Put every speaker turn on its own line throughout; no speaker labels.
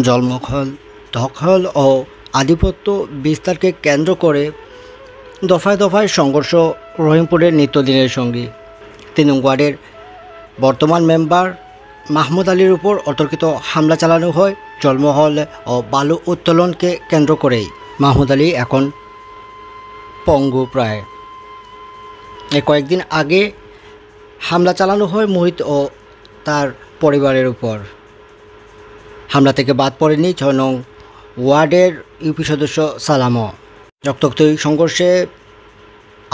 জলমখল দখল ও আধিপত্য বিস্তারকে কেন্দ্র করে দফায় দফায় সংঘর্ষ রহিমপুরের নিত্যদিনের সঙ্গী। তিন ওয়ার্ডের বর্তমান মেম্বার মাহমুদ আলীর উপর অতর্কিত হামলা চালানো হয়, জলমহল ও বালু উত্তোলনকে কেন্দ্র করেই। মাহমুদ আলী এখন পঙ্গু প্রায়। এ কয়েকদিন আগে হামলা চালানো হয় মোহিত ও তার পরিবারের উপর। হামলা থেকে বাদ পড়েনি ছয় নং ওয়ার্ডের ইউপি সদস্য সালামও রক্তাক্ত সংঘর্ষে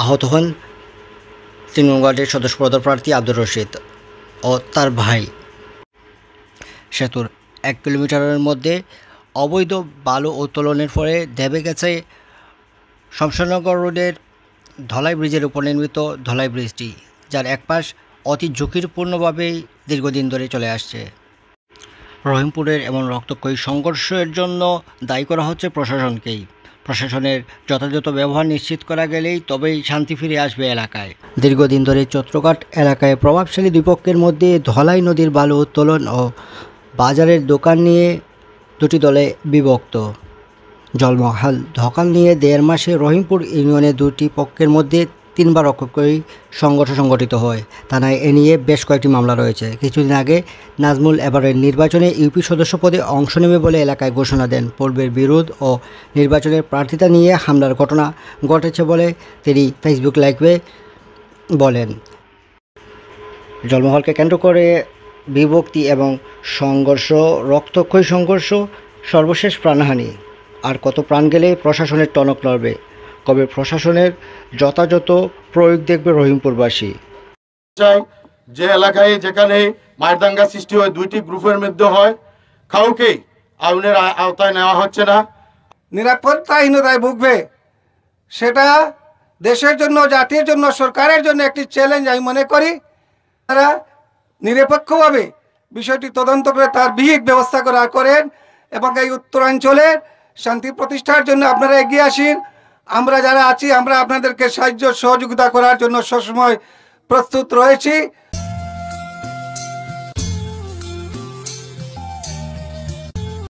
আহত হন নং ওয়ার্ডের সদস্য পদপ্রার্থী আব্দুর রশিদ ও তার ভাই। সেতুর এক কিলোমিটারের মধ্যে অবৈধ বালু উত্তোলনের ফলে দেবে গেছে শমশানগর রোডের ধলাই ব্রিজের উপর নির্মিত ধলাই ব্রিজটি, যার একপাশ অতি ঝুঁকিপূর্ণভাবেই দীর্ঘদিন ধরে চলে আসছে। রহিমপুরের এমন রক্তক্ষয়ী সংঘর্ষের জন্য দায়ী করা হচ্ছে প্রশাসনকেই। প্রশাসনের যথাযথ ব্যবহার নিশ্চিত করা গেলেই তবেই শান্তি ফিরে আসবে এলাকায়। দীর্ঘদিন ধরে চত্রঘাট এলাকায় প্রভাবশালী দুই পক্ষের মধ্যে ধলাই নদীর বালু উত্তোলন ও বাজারের দোকান নিয়ে দুটি দলে বিভক্ত। জলমহাল ধকাল নিয়ে দেড় মাসে রহিমপুর ইউনিয়নের দুটি পক্ষের মধ্যে তিনবার রক্ষকই সংঘর্ষ সংগঠিত হয়। থানায় এ নিয়ে বেশ কয়েকটি মামলা রয়েছে। কিছুদিন আগে নাজমুল এবারের নির্বাচনে ইউপি সদস্য পদে অংশ নেবে বলে এলাকায় ঘোষণা দেন। পূর্বের বিরোধ ও নির্বাচনের প্রার্থিতা নিয়ে হামলার ঘটনা ঘটেছে বলে তিনি ফেসবুক লাইভে বলেন। জলমহলকে কেন্দ্র করে বিভক্তি এবং সংঘর্ষ, রক্তক্ষয়ী সংঘর্ষ, সর্বশেষ প্রাণহানি। আর কত প্রাণ গেলে প্রশাসনের টনক নড়বে? কবে প্রশাসনের যথাযথ প্রয়োগ দেখবে রহিমপুরবাসী?
যে এলাকায় যেখানে মায়ের দাঙ্গা সৃষ্টি হয় দুইটি গ্রুপের মধ্যে হয় কাউকেই আইনের আওতায় নেওয়া হচ্ছে না।
নিরাপত্তাহীনতায় ভুগবে। সেটা দেশের জন্য জাতির জন্য সরকারের জন্য একটি চ্যালেঞ্জ আমি মনে করি। তারা নিরপেক্ষভাবে বিষয়টি তদন্ত করে তার বিহিত ব্যবস্থা করা করেন এবং এই উত্তরাঞ্চলের শান্তি প্রতিষ্ঠার জন্য আপনারা এগিয়ে আসেন। আমরা যারা আছি আমরা আপনাদেরকে সাহায্য সহযোগিতা করার জন্য সবসময় প্রস্তুত রয়েছি।